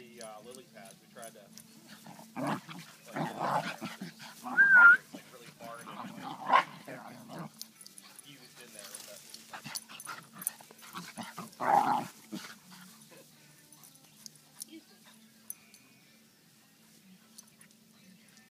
the uh, lily pads. We tried to